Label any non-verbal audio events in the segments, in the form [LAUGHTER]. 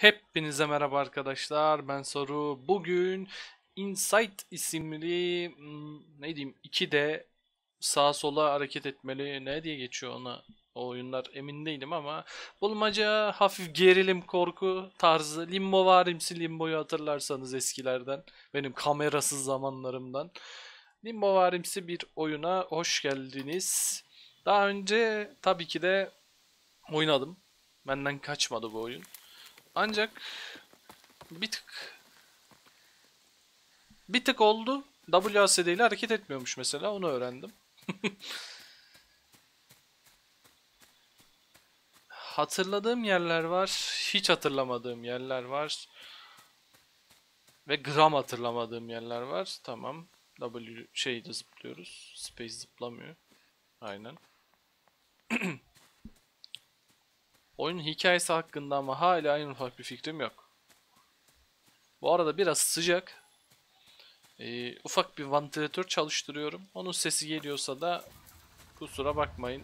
Hepinize merhaba arkadaşlar. Ben Soru. Bugün Insight isimli hmm, ne diyeyim 2D sağa sola hareket etmeli ne diye geçiyor ona o oyunlar emin değilim ama bulmaca hafif gerilim korku tarzı limbo varimsi limboyu hatırlarsanız eskilerden benim kamerasız zamanlarımdan limbo varimsi bir oyuna hoş geldiniz. Daha önce tabii ki de oynadım. Benden kaçmadı bu oyun. Ancak bir tık bir tık oldu. WASD ile hareket etmiyormuş mesela onu öğrendim. [LAUGHS] Hatırladığım yerler var, hiç hatırlamadığım yerler var. Ve gram hatırlamadığım yerler var. Tamam. W şeyde zıplıyoruz. Space zıplamıyor. Aynen. [CLEARS THROAT] Oyunun hikayesi hakkında ama hala en ufak bir fikrim yok. Bu arada biraz sıcak. Ee, ufak bir vantilatör çalıştırıyorum. Onun sesi geliyorsa da kusura bakmayın.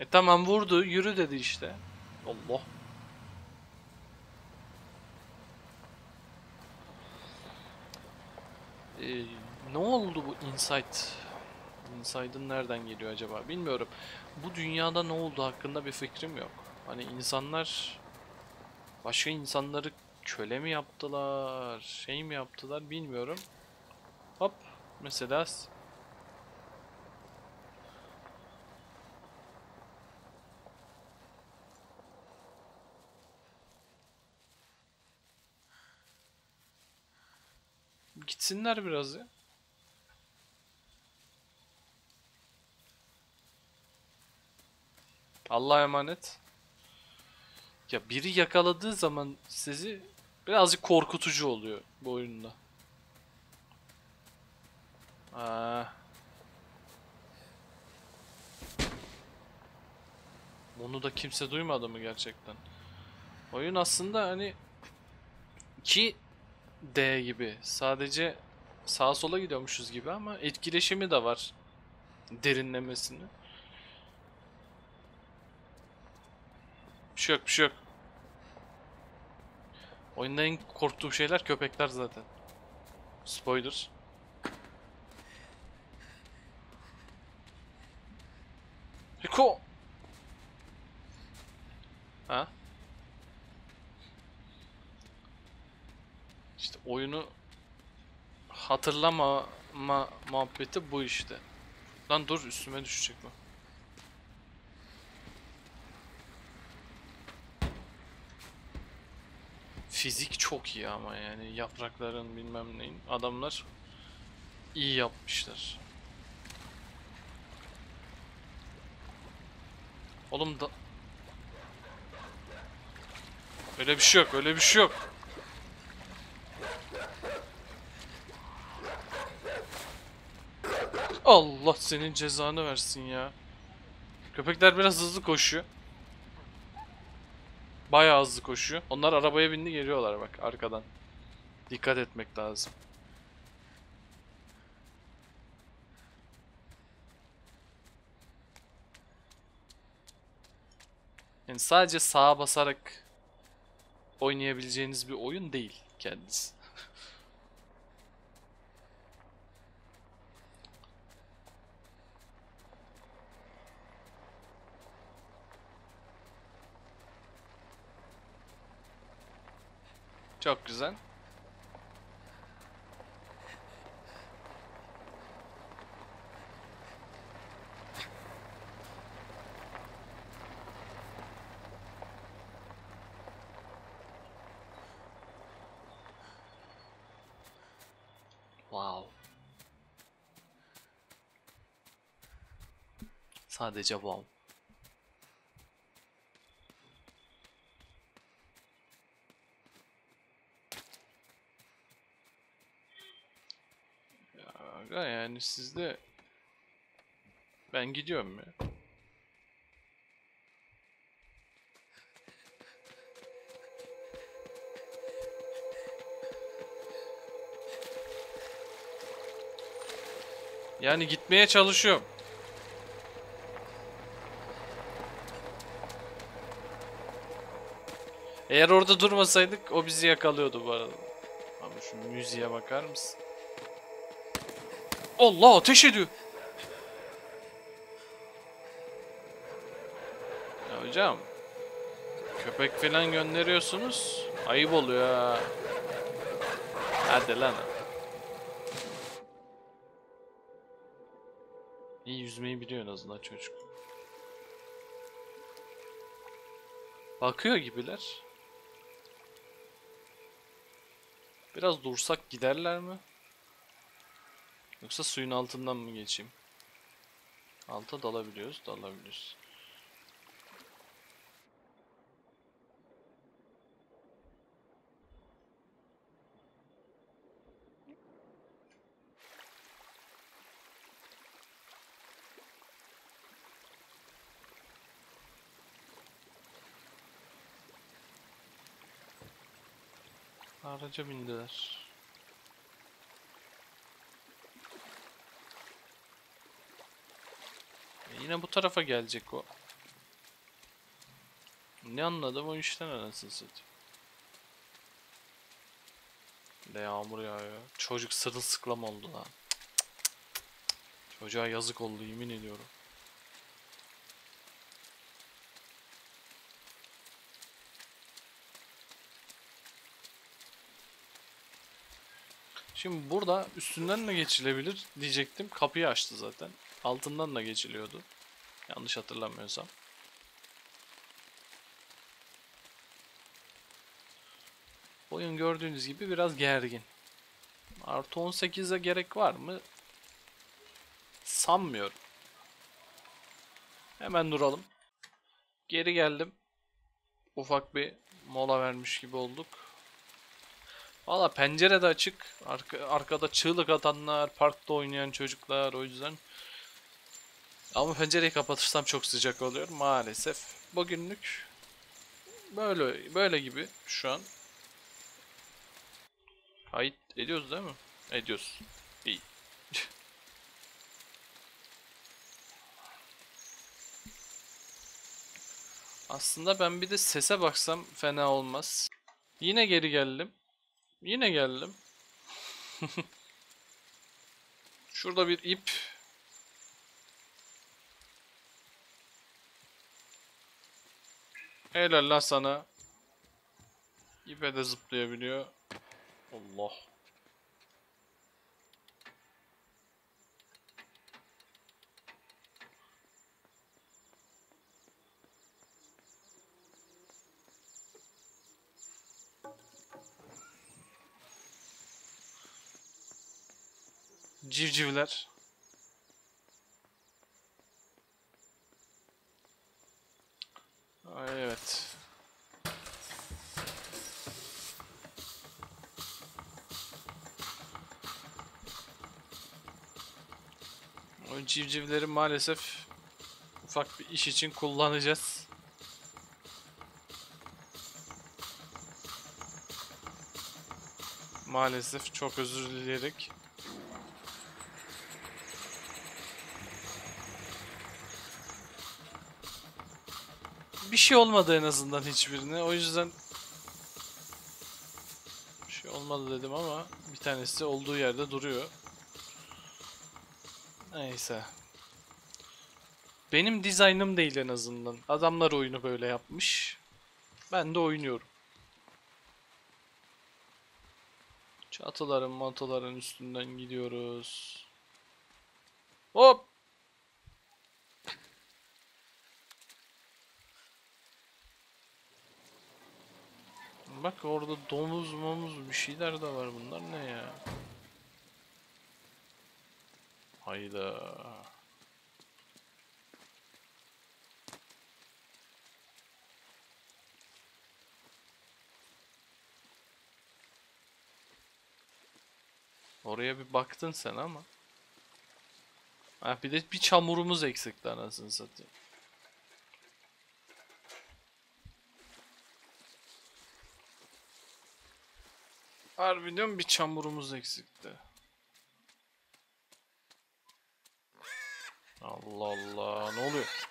E tamam vurdu, yürü dedi işte. Allah. Ee, ne oldu bu insight? Insight'ın nereden geliyor acaba? Bilmiyorum. Bu dünyada ne oldu hakkında bir fikrim yok. Hani insanlar başka insanları köle mi yaptılar, şey mi yaptılar bilmiyorum. Hop mesela gitsinler biraz ya. Allah'a emanet. Ya biri yakaladığı zaman sizi birazcık korkutucu oluyor bu oyunda. Aa. Bunu da kimse duymadı mı gerçekten? Oyun aslında hani 2D gibi sadece sağa sola gidiyormuşuz gibi ama etkileşimi de var derinlemesine. Bir şey yok bir şey yok. Oyunda en korktuğum şeyler köpekler zaten. Spoiler. Hiko! Ha? İşte oyunu hatırlama ma muhabbeti bu işte. Lan dur üstüme düşecek bu. Fizik çok iyi ama yani yaprakların bilmem neyin adamlar iyi yapmışlar. Oğlum da Öyle bir şey yok, öyle bir şey yok. Allah senin cezanı versin ya. Köpekler biraz hızlı koşuyor. Bayağı hızlı koşuyor. Onlar arabaya bindi geliyorlar bak arkadan. Dikkat etmek lazım. Yani sadece sağa basarak oynayabileceğiniz bir oyun değil kendisi. Çok güzel. Wow. Sadece wow. Şimdi sizde ben gidiyorum ya. Yani gitmeye çalışıyorum. Eğer orada durmasaydık o bizi yakalıyordu bu arada. Ama şu müziğe bakar mısın? Allah ateş ediyor. Ya hocam. Köpek falan gönderiyorsunuz. Ayıp oluyor ha. Hadi lan. İyi yüzmeyi biliyor en azından çocuk. Bakıyor gibiler. Biraz dursak giderler mi? Yoksa suyun altından mı geçeyim? Alta dalabiliyoruz, dalabiliyoruz. Araca bindiler. Yine bu tarafa gelecek o. Ne anladım o işten anasını satayım. De yağmur yağıyor. Çocuk sırılsıklam oldu lan. Çocuğa yazık oldu yemin ediyorum. Şimdi burada üstünden de geçilebilir diyecektim. Kapıyı açtı zaten. Altından da geçiliyordu. Yanlış hatırlamıyorsam. Oyun gördüğünüz gibi biraz gergin. Artı 18'e gerek var mı? Sanmıyorum. Hemen duralım. Geri geldim. Ufak bir mola vermiş gibi olduk. Valla pencere de açık. Arka, arkada çığlık atanlar, parkta oynayan çocuklar o yüzden. Ama pencereyi kapatırsam çok sıcak oluyor maalesef. Bugünlük böyle böyle gibi şu an. Kayıt ediyoruz değil mi? Ediyoruz. İyi. [LAUGHS] Aslında ben bir de sese baksam fena olmaz. Yine geri geldim. Yine geldim. [LAUGHS] Şurada bir ip. Helal lan sana. İpe de zıplayabiliyor. Allah. Civcivler. Ay, Evet. O civcivleri maalesef ufak bir iş için kullanacağız. Maalesef çok özür dileyerek. bir şey olmadı en azından hiçbirine. O yüzden bir şey olmadı dedim ama bir tanesi olduğu yerde duruyor. Neyse. Benim dizaynım değil en azından. Adamlar oyunu böyle yapmış. Ben de oynuyorum. Çatıların matoların üstünden gidiyoruz. Hop! Bak orada domuz momuz bir şeyler de var bunlar ne ya? Hayda. Oraya bir baktın sen ama. Ha bir de bir çamurumuz eksikti anasını satayım. Harbi diyorum bir çamurumuz eksikti. Allah Allah. Ne oluyor?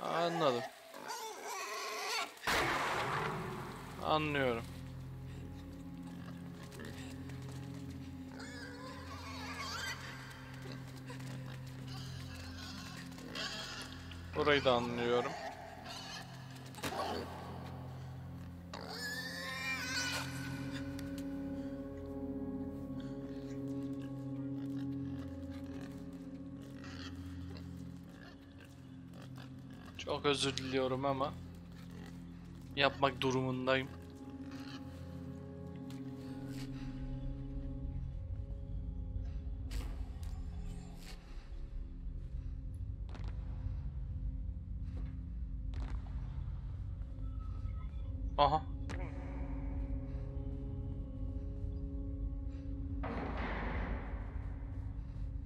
Anladım. Anlıyorum. Burayı da anlıyorum. Özür diliyorum ama yapmak durumundayım. Aha.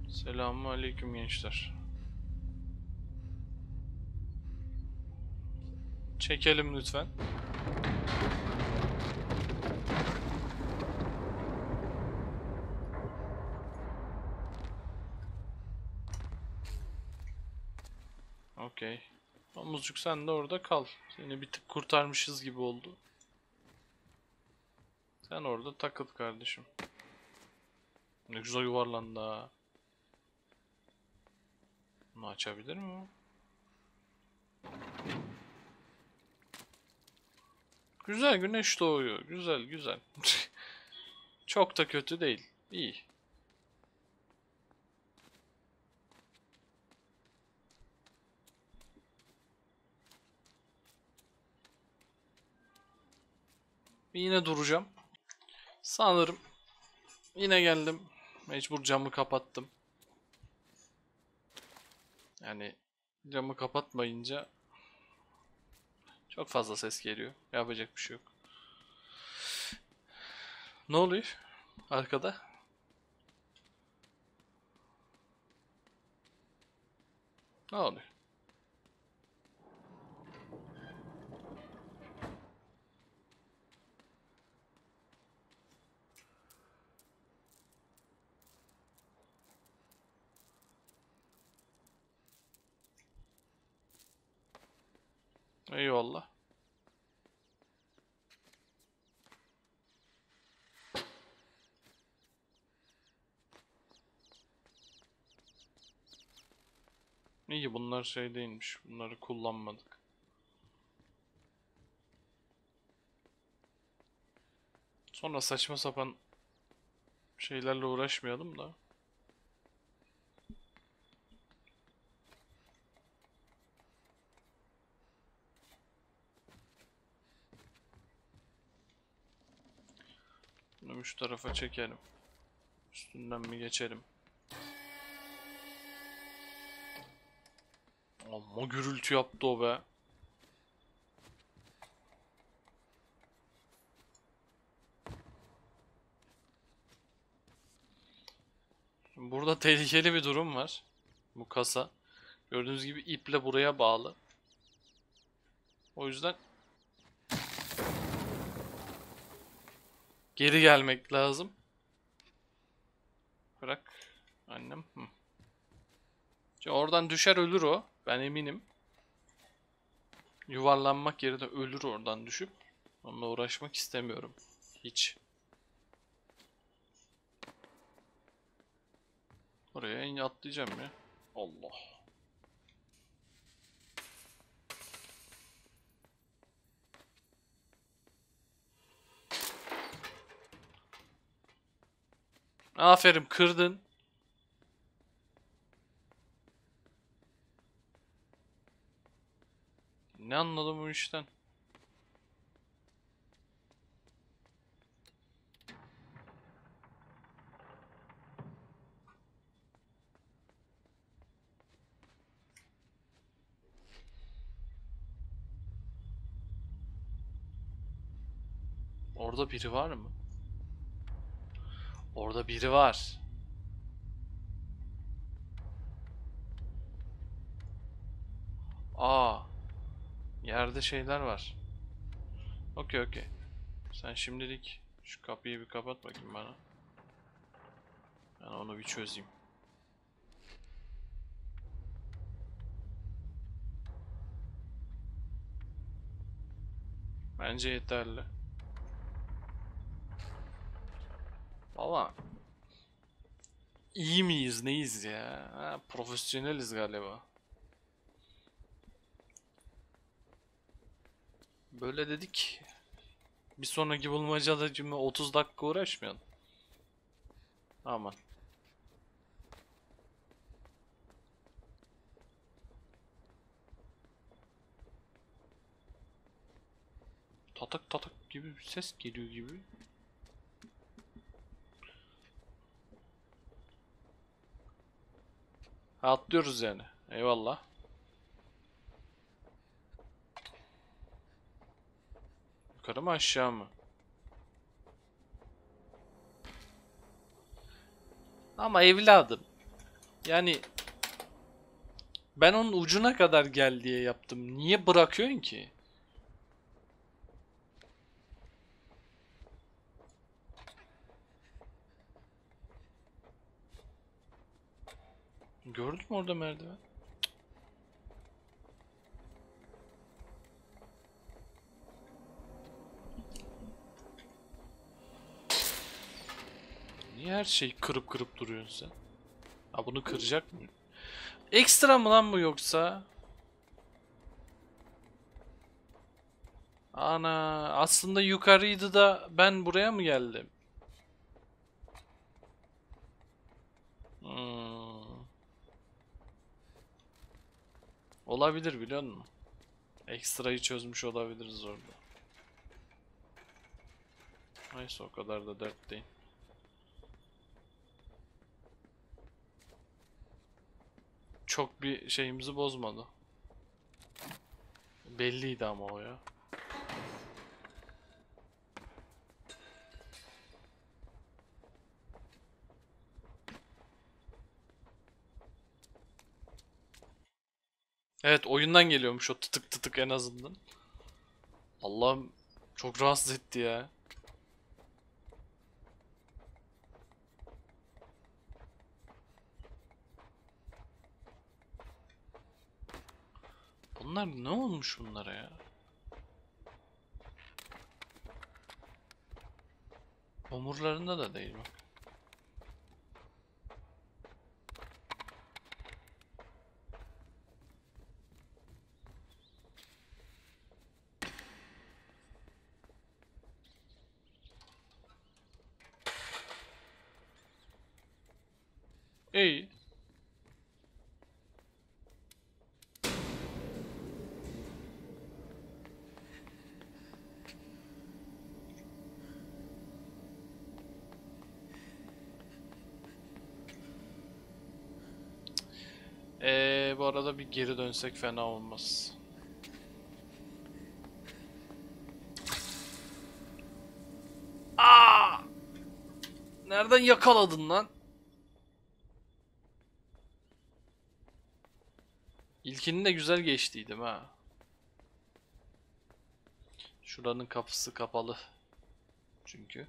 Selamun aleyküm gençler. Çekelim lütfen. Okey. Domuzcuk sen de orada kal. Seni bir tık kurtarmışız gibi oldu. Sen orada takıl kardeşim. Ne güzel yuvarlandı ha. Bunu açabilir mi? Güzel güneş doğuyor. Güzel güzel. [LAUGHS] Çok da kötü değil. İyi. Yine duracağım. Sanırım. Yine geldim. Mecbur camı kapattım. Yani camı kapatmayınca çok fazla ses geliyor. Yapacak bir şey yok. Ne oluyor? Arkada. Ne oluyor? Eyvallah. İyi bunlar şey değilmiş. Bunları kullanmadık. Sonra saçma sapan şeylerle uğraşmayalım da. Bunu şu tarafa çekelim. Üstünden mi geçelim? Amma gürültü yaptı o be. Şimdi burada tehlikeli bir durum var. Bu kasa. Gördüğünüz gibi iple buraya bağlı. O yüzden geri gelmek lazım. Bırak annem. Hı. Oradan düşer ölür o. Ben eminim. Yuvarlanmak yerine ölür oradan düşüp. Onunla uğraşmak istemiyorum. Hiç. Oraya en atlayacağım ya. Allah. Aferin kırdın. Ne anladım bu işten? Orada biri var mı? Orada biri var. Aa. Yerde şeyler var. Okey okey. Sen şimdilik şu kapıyı bir kapat bakayım bana. Ben onu bir çözeyim. Bence yeterli. Valla iyi miyiz neyiz ya? Ha, profesyoneliz galiba. Böyle dedik. Bir sonraki bulmacada cümle 30 dakika uğraşmayalım. Aman. Tatak tatak gibi bir ses geliyor gibi. Atlıyoruz yani. Eyvallah. Yukarı mı aşağı mı? Ama evladım. Yani ben onun ucuna kadar gel diye yaptım. Niye bırakıyorsun ki? Gördün mü orada merdiven? Niye her şeyi kırıp kırıp duruyorsun sen? Ha bunu kıracak mı? Ekstra mı lan bu yoksa? Ana aslında yukarıydı da ben buraya mı geldim? Hmm. Olabilir biliyor musun? Ekstrayı çözmüş olabiliriz orada. Neyse o kadar da dert değil. Çok bir şeyimizi bozmadı. Belliydi ama o ya. Evet oyundan geliyormuş o tıtık tıtık en azından. Allah'ım çok rahatsız etti ya. Bunlar ne olmuş bunlara ya? Omurlarında da değil bak. İyi. Ee, bu arada bir geri dönsek fena olmaz. Aa! Nereden yakaladın lan? İlkini de güzel geçtiydim ha. Şuranın kapısı kapalı. Çünkü.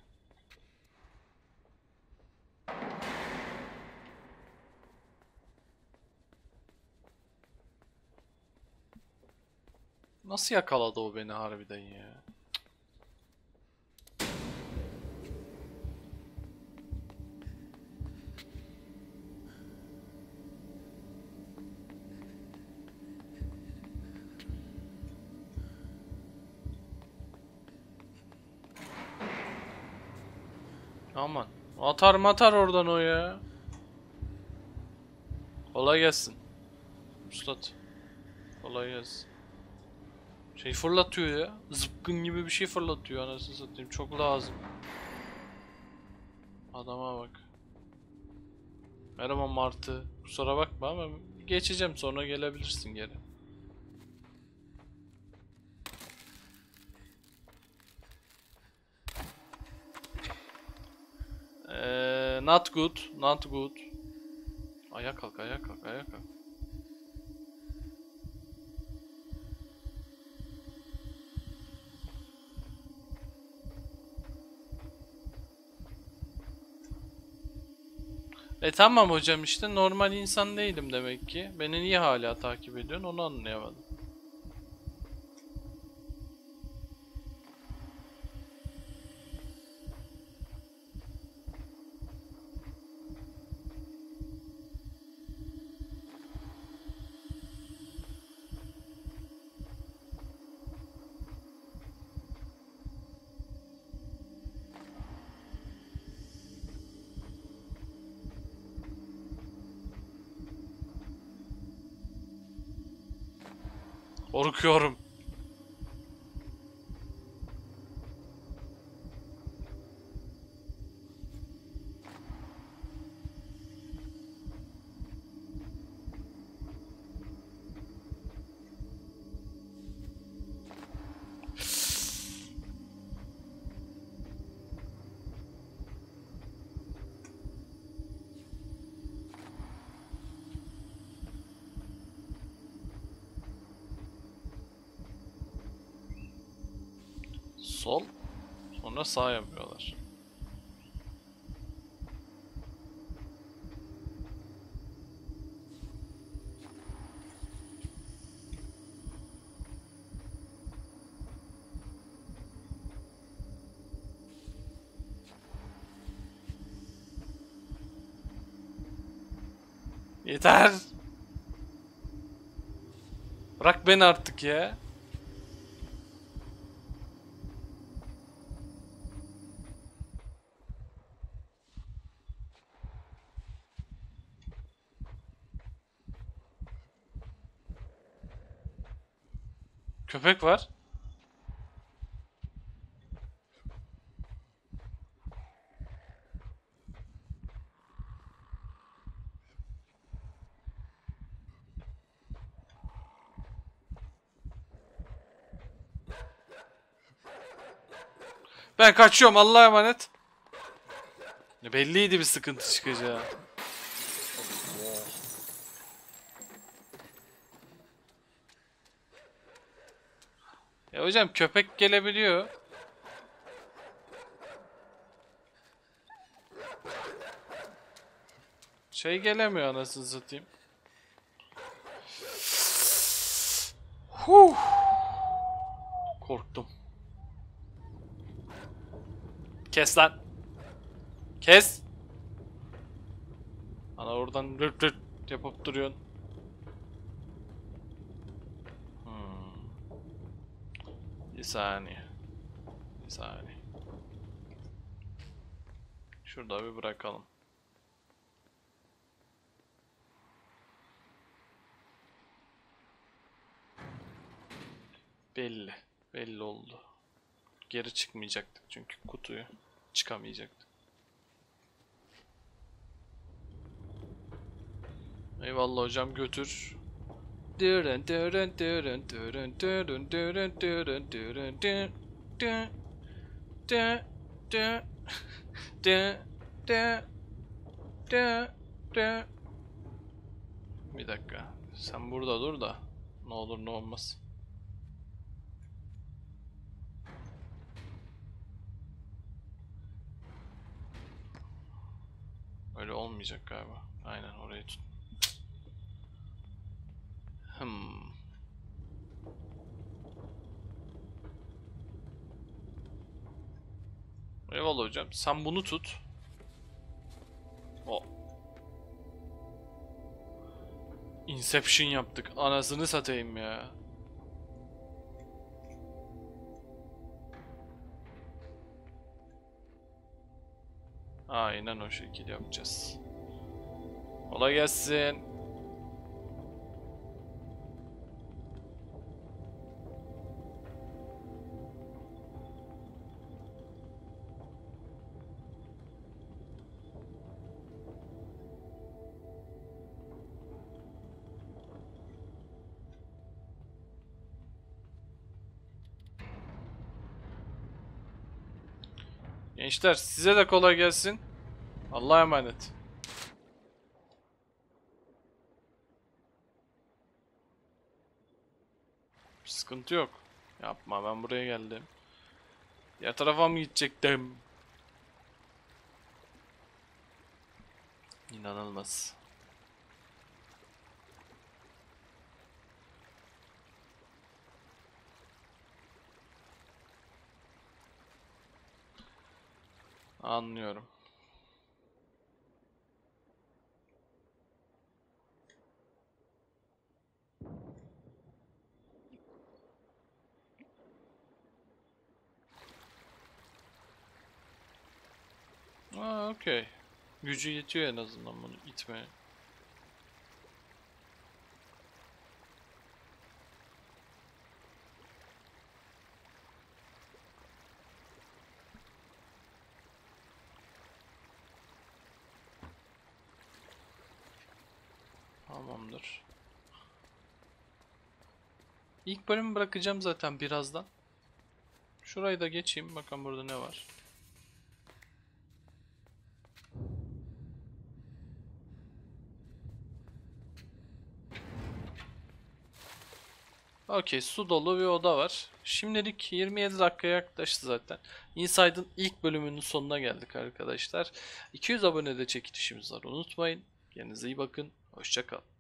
Nasıl yakaladı o beni harbiden ya? Aman. Atar matar oradan o ya. Kolay gelsin. Üstad. Kolay gelsin. Şey fırlatıyor ya. Zıpkın gibi bir şey fırlatıyor anasını satayım. Çok lazım. Adama bak. Merhaba Martı. Kusura bakma ama geçeceğim sonra gelebilirsin geri. Eee not good, not good. Ayağa kalk, ayağa kalk, ayağa kalk. E tamam hocam işte normal insan değilim demek ki. Beni niye hala takip ediyorsun onu anlayamadım. Korkuyorum. Sonra sağ yapıyorlar. Yeter. Bırak beni artık ya. Köpek var. Ben kaçıyorum Allah'a emanet. Ne Belliydi bir sıkıntı çıkacağı. Ya hocam köpek gelebiliyor. Şey gelemiyor anasını satayım. Huh. Korktum. Kes lan. Kes. Ana oradan lırt lırt yapıp duruyorsun. Hmm. Bir saniye. Bir saniye. Şurada bir bırakalım. Belli. Belli oldu. Geri çıkmayacaktık çünkü kutuyu çıkamayacaktık. Eyvallah hocam götür. Dürün dürün dürün dürün dürün dürün dürün dürün dü dü dü dü dü dü dü dü Bir dakika. Sen burada dur da ne olur ne olmaz. Öyle olmayacak galiba. Aynen orayı tut. Hmm. Eyvallah hocam. Sen bunu tut. O. Inception yaptık. Anasını satayım ya. Aynen o şekilde yapacağız. Kolay gelsin. Gençler size de kolay gelsin. Allah'a emanet. Sıkıntı yok. Yapma ben buraya geldim. Diğer tarafa mı gidecektim? İnanılmaz. Anlıyorum. Aa, okey. Gücü yetiyor en azından bunu itmeye. İlk bölümü bırakacağım zaten birazdan. Şurayı da geçeyim. Bakın burada ne var. Okey su dolu bir oda var. Şimdilik 27 dakikaya yaklaştı zaten. Inside'ın ilk bölümünün sonuna geldik arkadaşlar. 200 abonede çekilişimiz var unutmayın. Kendinize iyi bakın. Hoşçakalın.